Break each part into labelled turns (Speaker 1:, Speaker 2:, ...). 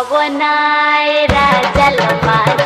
Speaker 1: पावनाय राजलपा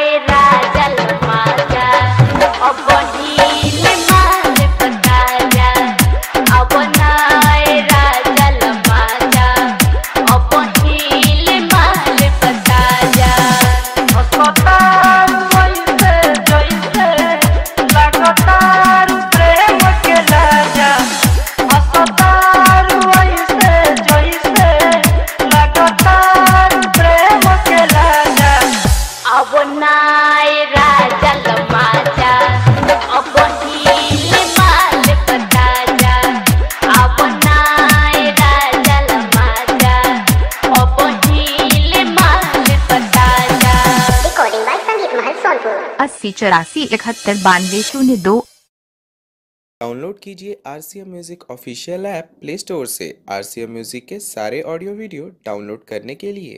Speaker 1: मेरा जल
Speaker 2: माता और
Speaker 3: बढ़िया चौरासी इकहत्तर बानवे शून्य दो।
Speaker 2: डाउनलोड कीजिए R C M music official app play store से। आर सी एम म्यूज़िक के सारे ऑडियो वीडियो डाउनलोड करने के लिए।